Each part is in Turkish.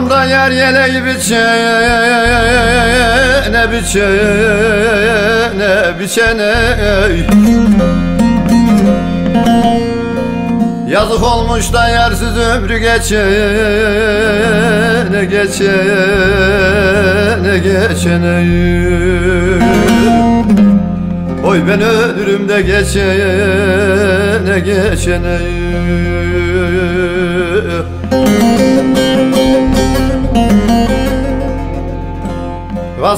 olmuşsa yer yeleği biçene biçene biçene Yazık olmuş da yersiz ömrü geçene geçene geçene Oy ben ölürüm de geçene geçene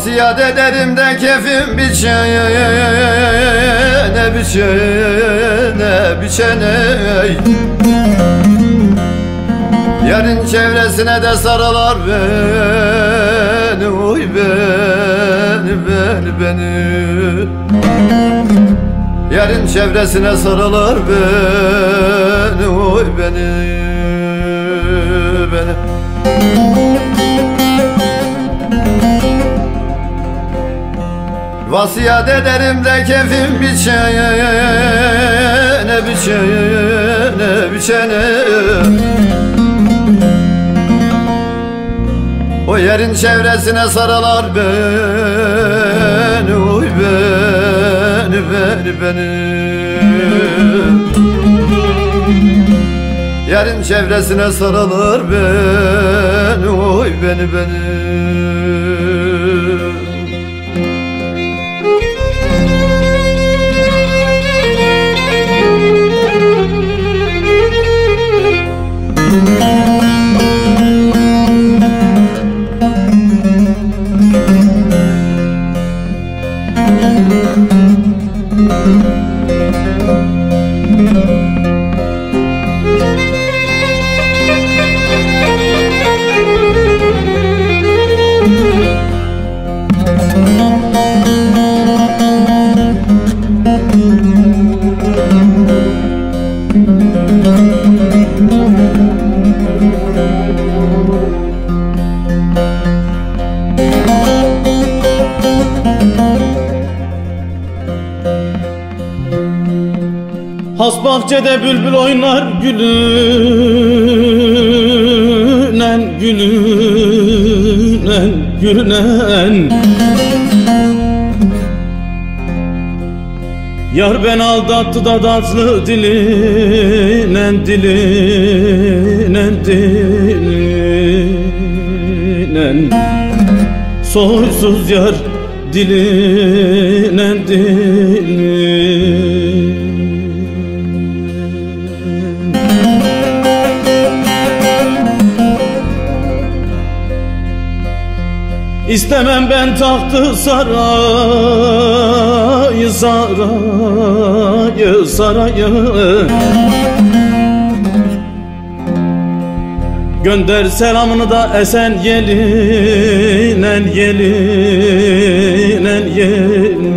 Vasiyet ederim de kefim biçene biçene biçene. Yarın çevresine de sarılar beni Oy beni beni beni. Yarın çevresine sarılar beni Oy beni beni Vasiyet ederim de kefim biçene biçene biçene. O yerin çevresine sarılar beni Oy beni beni beni. Yerin çevresine sarılır beni Oy beni beni Has bahçede bülbül oynar gülünen gülünen gülünen. Yar ben aldattı da tatlı dilinen dilinen dilinen. Soysuz yar dilinen dilinen İstemem ben tahtı sarayı sarayı sarayı. Gönder selamını da esen yelinen yelinen yelinen.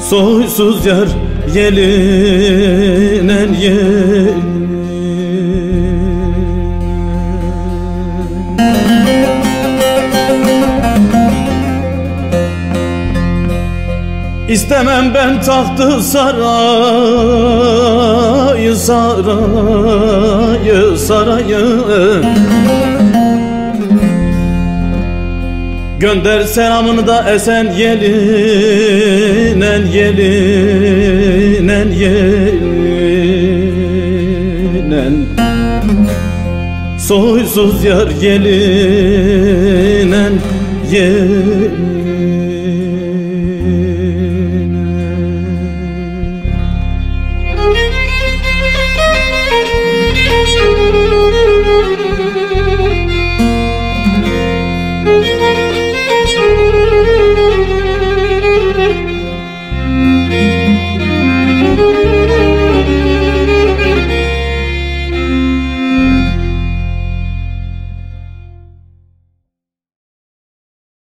Soysuz yar yelinen yelinen İstemem ben tahtı sarayı sarayı sarayı. Gönder selamını da esen yelinen yelinen yelinen. Soysuz yar yelinen yelinen